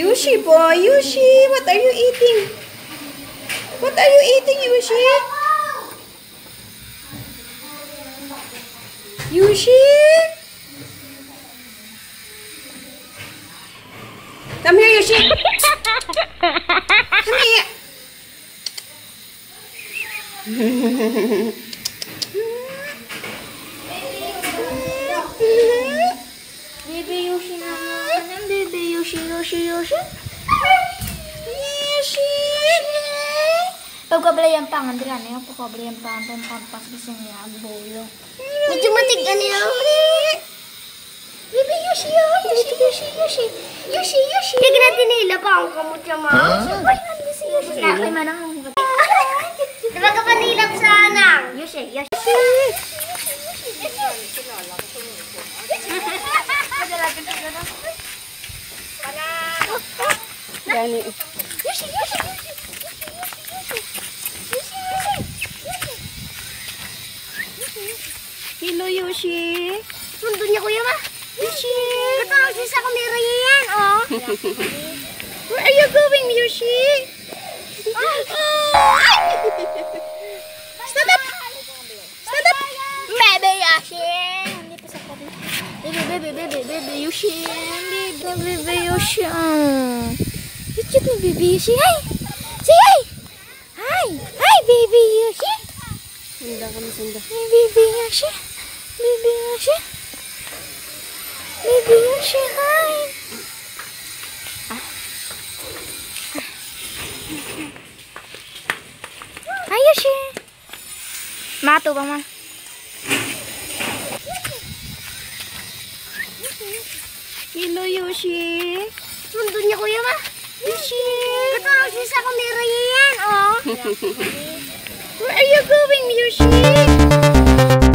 Yoshi boy, Yoshi, what are you eating? What are you eating, Yoshi? Yoshi? Come here, Yoshi. Come here. yoshi yoshi yoshi yoshi Pag kabla yang pangan dira na ya. yung pagkabla yung pangan pang pampas kasi niya ang boyo. Medyo matigan niya. Baby yoshi yoshi yoshi yoshi yoshi yoshi. Hindi natin nila pa ang kamot niya ma. Ay, yoshi. Nakay manang. Diba ka sana? Yoshi yoshi. Gani. Yoshi, Yoshi, Yoshi. Hello, Yoshi. Mundo niya kuya ma. Yoshi. Katawag sa kamera yan, oh. Where are you going, Yoshi? Ay. Stand up. Stand up. Baby Yoshi. Baby, baby, baby, baby Yoshi. Baby, baby Yoshi. Cute ni baby Yoshi. Hi. Say hi. Hi. Hi, baby Yoshi. Sunda kami, sunda. Hi, baby Yoshi. Baby Yoshi. Baby Yoshi, hi. Hi, Yoshi. Mato ba man? Hello, Yoshi. Mundo niya kuya ma. Yoshi! Ito, sis ako meron yan, oh. Where are you going, Yoshi?